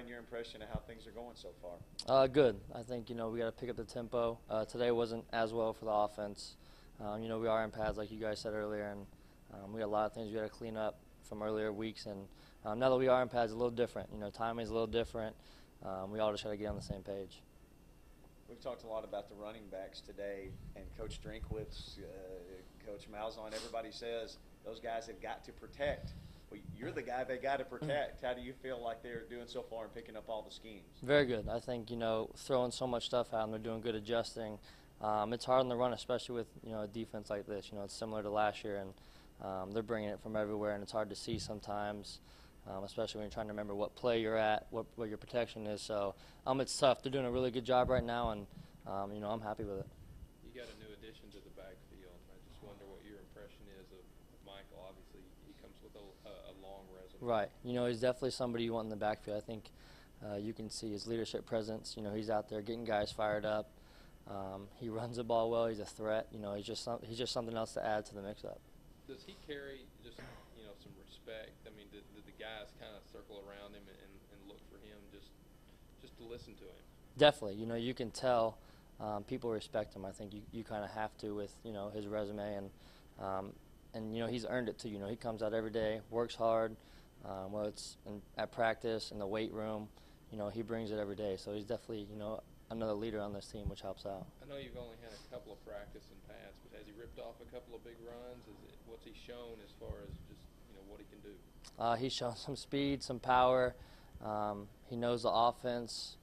Ryan, your impression of how things are going so far? Uh, good. I think you know we got to pick up the tempo. Uh, today wasn't as well for the offense. Um, you know we are in pads like you guys said earlier, and um, we got a lot of things we got to clean up from earlier weeks. And um, now that we are in pads, a little different. You know timing is a little different. Um, we all just got to get on the same page. We've talked a lot about the running backs today, and Coach Drinkwitz, uh, Coach Malzahn, everybody says those guys have got to protect. Well, you're the guy they got to protect. How do you feel like they're doing so far in picking up all the schemes? Very good. I think you know throwing so much stuff out and they're doing good adjusting. Um, it's hard on the run, especially with you know a defense like this. You know it's similar to last year, and um, they're bringing it from everywhere, and it's hard to see sometimes, um, especially when you're trying to remember what play you're at, what what your protection is. So um, it's tough. They're doing a really good job right now, and um, you know I'm happy with it. You got a new addition to the backfield. I just wonder what your impression is of Michael. Obviously, he comes with a, a, a long resume. Right. You know, he's definitely somebody you want in the backfield. I think uh, you can see his leadership presence. You know, he's out there getting guys fired up. Um, he runs the ball well. He's a threat. You know, he's just some, he's just something else to add to the mix-up. Does he carry just you know some respect? I mean, did, did the guys kind of circle around him and, and, and look for him just just to listen to him? Definitely. You know, you can tell um, people respect him. I think you, you kind of have to with you know his resume and um, and you know he's earned it too. You know, he comes out every day, works hard. Um, whether it's in, at practice in the weight room, you know, he brings it every day. So he's definitely you know another leader on this team, which helps out. I know you've only had a couple of practice and pads, but has he ripped off a couple of big runs? Is it, what's he shown as far as just you know what he can do? Uh, he's shown some speed, some power. Um, he knows the offense.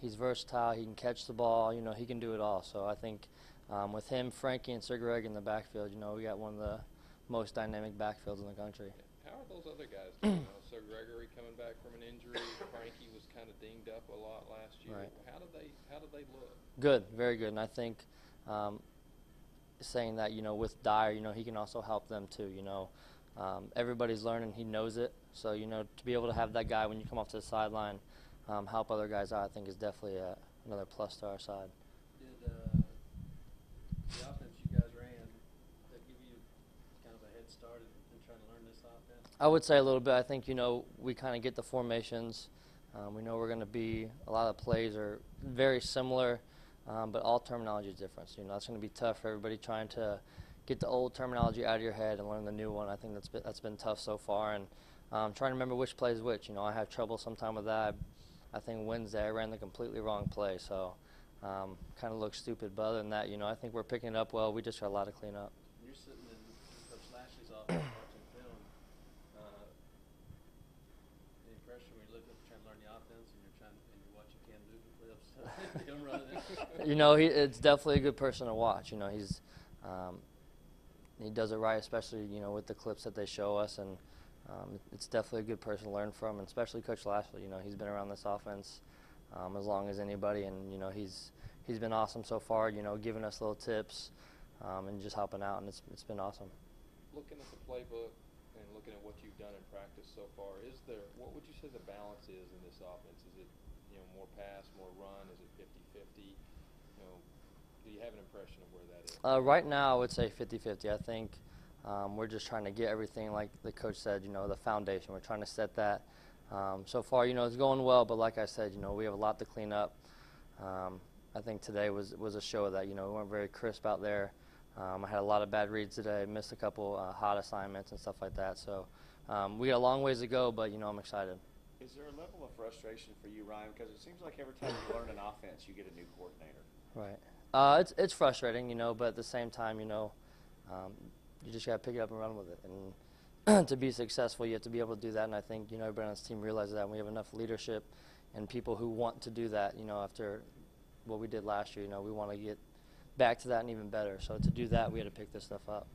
He's versatile. He can catch the ball. You know, he can do it all. So I think um, with him, Frankie, and Sir Greg in the backfield, you know, we got one of the most dynamic backfields in the country. How are those other guys doing? so Gregory coming back from an injury. Frankie was kind of dinged up a lot last year. Right. How did they How did they look? Good, very good. And I think um, saying that, you know, with Dyer, you know, he can also help them too. You know, um, everybody's learning. He knows it. So, you know, to be able to have that guy when you come off to the sideline um, help other guys out, I think is definitely a, another plus to our side. Did uh, the offense you guys ran that give you kind of a head start in, in trying to learn this offense? I would say a little bit. I think you know we kind of get the formations. Um, we know we're going to be a lot of plays are very similar, um, but all terminology is different. So you know that's going to be tough for everybody trying to get the old terminology out of your head and learn the new one. I think that's been, that's been tough so far, and um, trying to remember which play is which. You know I have trouble sometime with that. I think Wednesday I ran the completely wrong play, so um, kind of looks stupid. But other than that, you know I think we're picking it up well. We just got a lot to clean up. You're sitting in Coach Lashlee's office watching film. Uh, the impression when you're looking at trying to learn the offense and you're trying and you watch Cam Newton flips, him running. you know, he it's definitely a good person to watch. You know, he's um, he does it right, especially you know with the clips that they show us, and um, it's definitely a good person to learn from, and especially Coach Lashlee. You know, he's been around this offense um, as long as anybody, and you know he's he's been awesome so far. You know, giving us little tips um, and just helping out, and it's it's been awesome. Looking at the playbook and looking at what you've done in practice so far, is there what would you say the balance is in this offense? Is it you know more pass, more run? Is it 50-50? You know, do you have an impression of where that is? Uh, right now, I would say 50-50. I think um, we're just trying to get everything, like the coach said, you know, the foundation. We're trying to set that. Um, so far, you know, it's going well, but like I said, you know, we have a lot to clean up. Um, I think today was was a show of that. You know, we weren't very crisp out there. Um, I had a lot of bad reads today. Missed a couple uh, hot assignments and stuff like that. So um, we got a long ways to go, but you know, I'm excited. Is there a level of frustration for you, Ryan? Because it seems like every time you learn an offense, you get a new coordinator. Right. Uh, it's it's frustrating, you know, but at the same time, you know, um, you just gotta pick it up and run with it. And to be successful, you have to be able to do that. And I think you know everybody on this team realizes that. And we have enough leadership and people who want to do that. You know, after what we did last year, you know, we want to get back to that and even better. So to do that, we had to pick this stuff up.